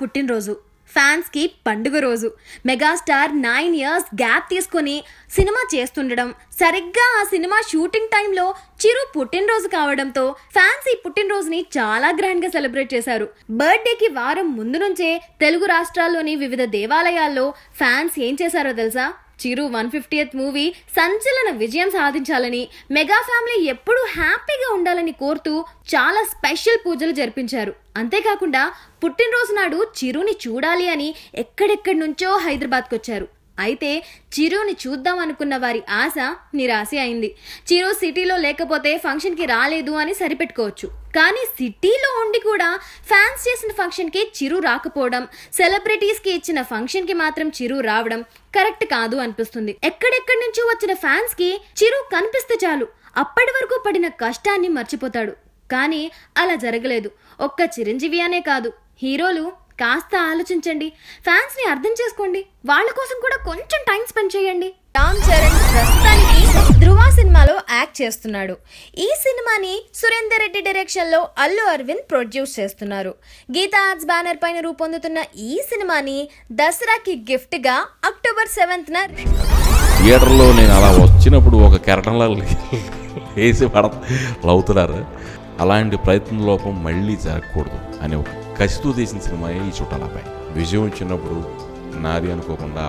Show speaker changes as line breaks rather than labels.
పుట్టినరోజు ఫ్యాన్స్కి పండుగ రోజు. మెగాస్టార్ నైన్ ఇయర్స్ గ్యాప్ తీసుకొని సినిమా చేస్తుండడం సరిగ్గా ఆ సినిమా షూటింగ్ టైంలో చిరు పుట్టినరోజు కావడంతో ఫ్యాన్స్ ఈ పుట్టినరోజుని చాలా గ్రాండ్గా సెలబ్రేట్ చేశారు. బర్త్డేకి వారం ముందు నుంచే తెలుగు రాష్ట్రాల్లోని వివిధ దేవాలయాల్లో ఫ్యాన్స్ ఏం చేశారో తెలుసా? చిరు వన్ ఫిఫ్టీయత్ మూవీ సంచలన విజయం సాధించాలని మెగా ఫ్యామిలీ ఎప్పుడూ హ్యాపీగా ఉండాలని కోరుతూ చాలా స్పెషల్ పూజలు జరిపించారు. అంతేకాకుండా పుట్టినరోజు నాడు చిరుని చూడాలి అని ఎక్కడెక్కడి నుంచో హైదరాబాద్కి వచ్చారు అయితే చిరుని చూద్దాం అనుకున్న వారి ఆశ నిరాశ అయింది. చిరు సిటీలో లేకపోతే ఫంక్షన్కి రాలేదు అని సరిపెట్టుకోవచ్చు. కానీ సిటీలో ఉండి కూడా ఫ్యాన్స్ చేసిన ఫంక్షన్కి చిరు రాకపోవడం సెలబ్రిటీస్కి ఇచ్చిన ఫంక్షన్కి మాత్రం చిరు రావడం కరెక్ట్ కాదు అనిపిస్తుంది. ఎక్కడెక్కడి నుంచో వచ్చిన ఫ్యాన్స్కి చిరు కనిపిస్తే చాలు. అప్పటి వరకు పడిన కష్టాన్ని మర్చిపోతాడు. కానీ అలా జరగలేదు. ఒక్క చిరంజీవి అనే కాదు. హీరోలు కాస్త ఆలోచించండి. ఫ్యాన్స్ని అర్థం చేసుకోండి. వాళ్ళ కోసం కూడా కొంచెం టైం స్పెండ్ చేయండి. రామ్ చరణ్ ప్రస్తుతానికి ధృవ సినిమాలో యాక్ట్ చేస్తున్నాడు. ఈ సినిమాని సురేందర్ రెడ్డి డైరెక్షన్లో అల్లు అరవింద్ ప్రొడ్యూస్ చేస్తున్నారు. గీతా ఆర్ట్స్ బ్యానర్ పైన రూపొందుతున్న ఈ సినిమాని దసరాకి గిఫ్ట్గా అక్టోబర్ సెవెంత్ న
థియేటర్లో నేను అలా వచ్చినప్పుడు ఒక కెరటంలా వేసి పడ లవుతున్నారు. అలాంటి ప్రయత్న లోపం మళ్ళీ జరగకూడదు అనే ఒక కసితో తీసిన సినిమాయే ఈ చుట్టాలపై. విజయం వచ్చినప్పుడు నాది అనుకోకుండా